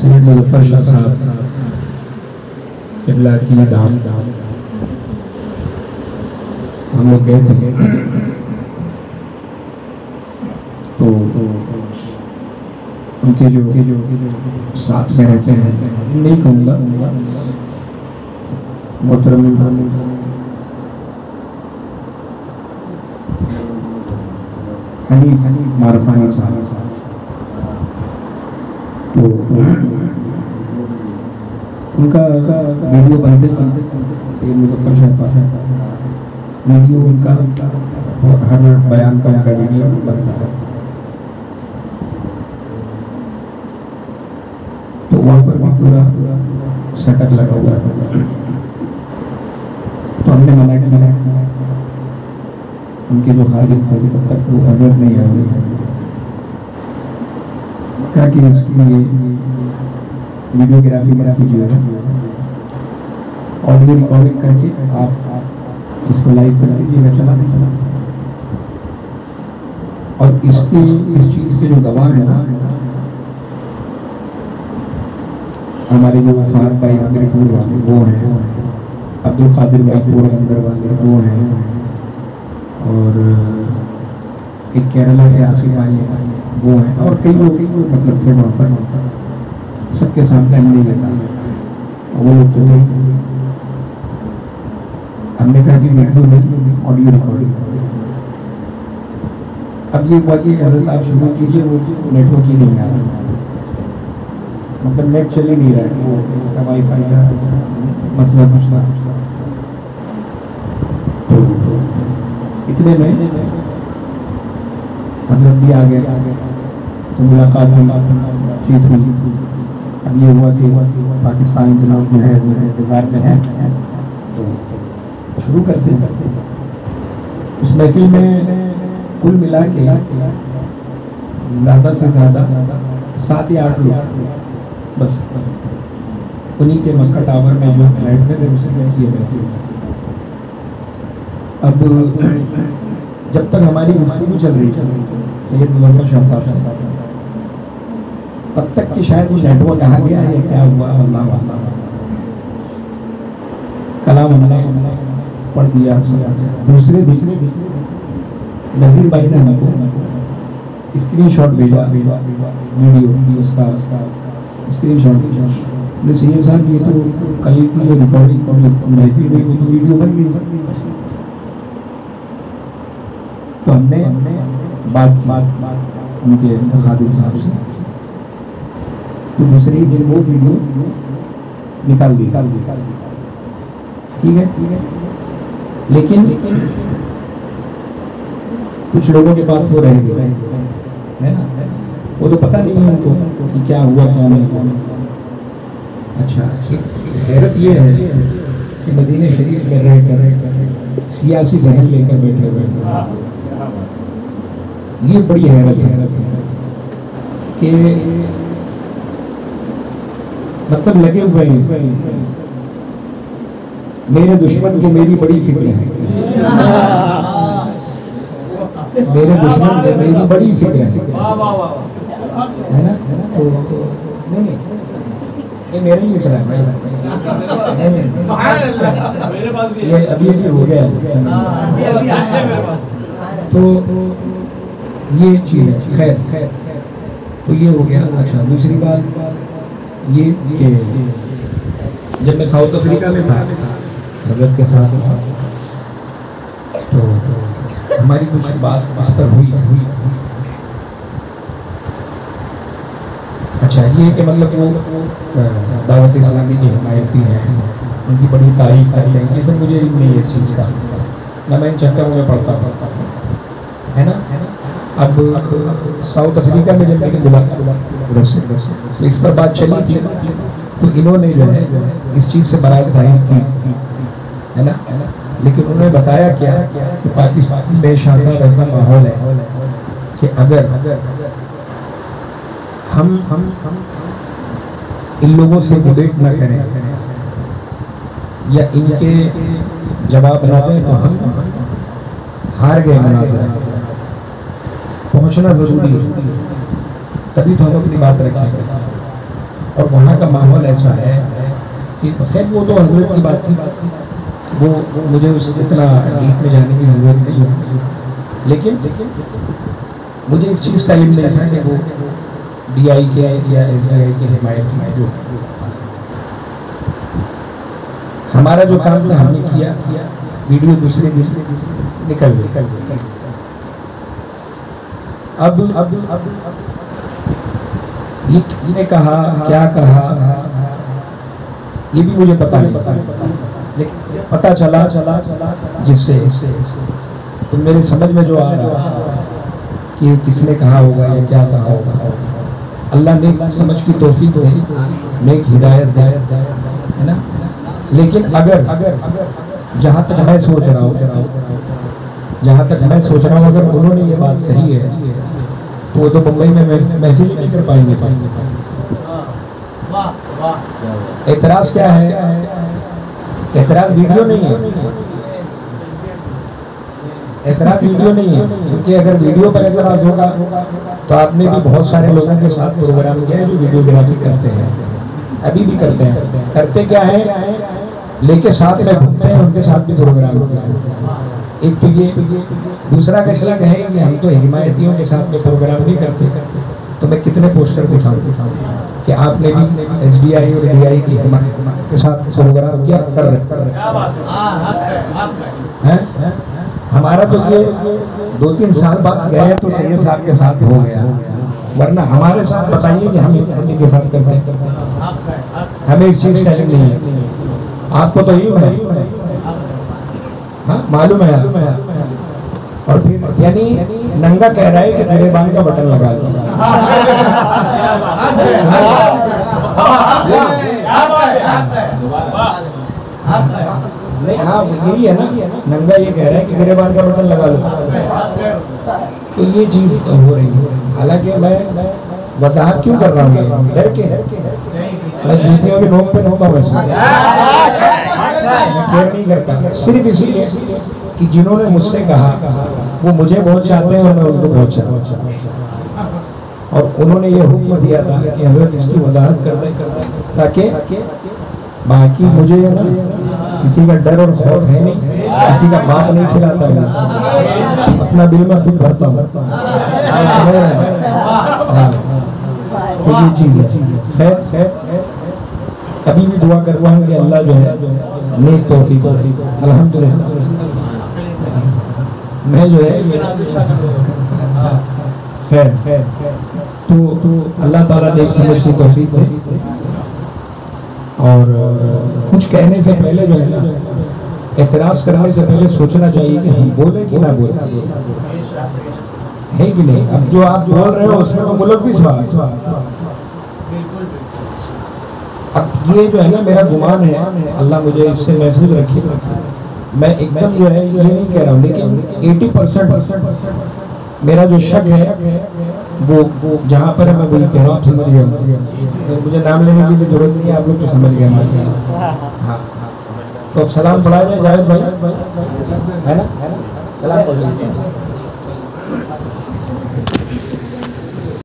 सैयद मुजफ्फर शाह साहब किबला की दाम। हम लोग गए थे। तो उनके जो के जो साथ में रहते हैं, नहीं कहूँगा। मोहतरम हनीफ मारफानी साहब। उनका वीडियो बनते बनते शाह वीडियो उनका हर बयान का उनका वीडियो बनता है। तो वहाँ पर भी पूरा सेटअप लगा हुआ था तो हमने मना किया। उनके जो खालिद थे तब तक वो अवैध नहीं आए हुए थे क्या कि इसकी ये वीडियोग्राफी मेरा कीजिएगा ऑडियो रिकॉर्डिंग करके आप इसको लाइव कर दीजिएगा चला नहीं और इसकी, इस चीज़ के जो गवाह है ना, हमारे जो वफात भाई अमीरपुर वाले, वो हैं। अब्दुल कादिर भाई पोरबंदर वाले, वो हैं। और एक केरला के आसिफ भाई वो हैं, और कई लोग मतलब थे वहाँ पर। सबके सामने हमने ये कहा। वो लोग तो थे। हमने कहा कि वीडियो नहीं, ऑडियो रिकॉर्डिंग अब ये हुआ कि हज़रत आप शुरू कीजिए, वो नेटवर्क ही नहीं आ रहा। मतलब नेट चल ही नहीं रहा है। वो इसका वाईफाई का मसला कुछ था। तो इतने में हज़रत भी आ गए तो मुलाकात हुई हुई। अब ये हुआ कि पाकिस्तानी जनाब जो है, वो इंतज़ार में है। तो शुरू करते हैं। उस महफिल में कुल मिला के ज़्यादा से ज़्यादा सात या आठ लोग। बस, उन्हीं के मक्का टावर में जो फ्लैट में थे, उसी में किए बैठे अब जब तक हमारी गुफ्तगू चल रही थी, सैयद मुजफ्फर शाह साहब से। तब तक कि शायद वो नेटवर्क कहा गया है, क्या हुआ, अल्लाह कलाम हमने पढ़ दिया, दूसरे दूसरे नजीर भाई ने हमको स्क्रीन शॉट भेजा वीडियो उसका स्क्रीन शॉट भेजा सैयद साहब, ये तो कल की जो रिकॉर्डिंग महफिल हुई, वो तो वीडियो बन गई। तो हमने बात बात उनके खादिम साहब से। तो दूसरी दिन वो वीडियो निकाल दी। निकाल दी ठीक है? ठीक है लेकिन कुछ लोगों के पास वो रह गए। है ना? वो तो पता नहीं है उनको कि क्या हुआ, क्या नहीं हुआ। अच्छा हैरत ये है कि मदीने शरीफ में रह कर सियासी जहन लेकर बैठे हुए ये बड़ी हैरत है कि मतलब लगे हुए हैं मेरे दुश्मन को मेरी बड़ी फ़िक्र है। मेरे दुश्मन को मेरी बड़ी फ़िक्र है। है ना? तो नहीं नहीं। ये मेरे ही मिसरा है नहीं, नहीं। मेरे पास भी ये अभी अभी हो गया। है तो ये चीज़ है, खैर तो ये हो गया अच्छा। दूसरी बात, ये कि जब मैं साउथ अफ्रीका में था भगत के साथ तो हमारी कुछ बात इस पर हुई थी। अच्छा ये कि मतलब वो दावत इस्लामी की हमायती हैं। उनकी बड़ी तारीफ़ करते हैं। ये सब मुझे नहीं इस चीज़ का। ना मैं इन चक्करों में पढ़ता पढ़ता, है ना? अब साउथ अफ्रीका में जब मैंने बुला उधर से तो इस पर बात चली थी तो इन्होंने जो है इस चीज़ से बरात ज़ाहिर की, है ना? लेकिन उन्होंने बताया क्या कि पाकिस्तान में शानदार ऐसा माहौल है कि अगर हम हम हम इन लोगों से डिबेट न करें या इनके जवाब न दें तो हम हार गए मुनाजरा पहुँचना ज़रूरी है। तभी तो हम अपनी बात रखेंगे। और वहाँ का माहौल ऐसा है कि खैर वो तो हज़रत की बात थी। वो मुझे उस इतना डीप में जाने की ज़रूरत नहीं है। लेकिन मुझे इस चीज़ का इल्म नहीं था कि वो डी आई के या एस डी आई के हिमायत में जो। हमारा जो काम था, हमने किया। वीडियो दूसरे दूसरे निकल गई। अब अब अब, ये किसने कहा, क्या कहा? ये भी मुझे पता नहीं। लेकिन पता चला चला चला जिससे तो मेरे समझ में जो आ रहा कि किसने कहा होगा, या क्या कहा होगा। अल्लाह ने समझ की तोफीक दे, नेक हिदायत दे, है ना? लेकिन अगर अगर, जहाँ तक मैं सोच रहा हूँ, जहाँ तक मैं सोच रहा हूँ, अगर उन्होंने ये बात कही है वो तो मुंबई में महफिल नहीं कर पाएँगे। वाह एतराज़ क्या है? एतराज़ वीडियो नहीं है। एतराज़ वीडियो नहीं है। क्योंकि अगर वीडियो पर एतराज़ होगा तो आपने भी बहुत सारे लोगों के साथ प्रोग्राम किया है जो वीडियोग्राफी करते हैं। अभी भी करते हैं। करते क्या है? लेके साथ में घूमते हैं, उनके साथ भी प्रोग्राम किया है। एक तो ये दूसरा कहिला कहेगा कि हम तो हिमायतियों के साथ में प्रोग्राम नहीं करते तो मैं कितने पोस्टर दिखाऊँ? कि आपने भी एस डी आई और डी आई की हिमायत के साथ प्रोग्राम किया? कर रहे हाँ। है? हमारा तो ये दो तीन साल बाद गए तो सैयद साहब के साथ हो गया। वरना हमारे साथ बताइए कि हम हिंदी के साथ करते हैं। हमें इस चीज़ का नहीं है। आपको तो इल्म है। हाँ मालूम है और फिर यानी नंगा कह रहा है कि मेरे बाल का बटन लगा दो। नहीं हाँ यही है ना नंगा ये कह रहा है कि मेरे बाल का बटन लगा लो तो ये चीज़ तो हो रही है। हालाँकि मैं वजाहत क्यों कर रहा हूँ? डर के। मैं जूतियों की नोक पे होता हूँ। मैं नहीं करता सिर्फ़ इसलिए कि जिन्होंने मुझसे कहा, वो मुझे बहुत चाहते हैं और मैं उनको बहुत चाहता हूँ। और उन्होंने ये हुक्म दिया था कि हज़रत इसकी वजाहत कर दें ताकि बाकी मुझे ना, किसी का डर और खौफ है नहीं, किसी का बाप नहीं खिलाता मैं अपना बिल मैं खुद भरता हूँ। हाँ। तो ये चीज़ है। खैर खैर कभी भी दुआ करता हूँ कि अल्लाह जो है, नेक तौफीक अल्हम्दुलिल्लाह। मैं जो है, खैर तो तो अल्लाह ताला देख समझ की तौफीक दे। और, कुछ कहने से पहले जो है ना, एतराज़ करने से पहले सोचना चाहिए कि हम बोले कि ना बोले। है कि नहीं? अब जो आप बोल रहे हो, उसमें मुल्क भी सवाल अब ये जो है ना मेरा गुमान है अल्लाह मुझे इससे महफूज रखे। मैं एकदम जो है ये नहीं कह रहा हूँ लेकिन 80 परसेंट मेरा जो शक है वो वो जहाँ पर है मैं वही कह रहा हूँ आप समझ गए मुझे नाम लेने की भी ज़रूरत नहीं है आप लोग तो समझ गए हमारे हाँ तो अब सलाम पढ़ाया जाए जावेद भाई। है ना? सलाम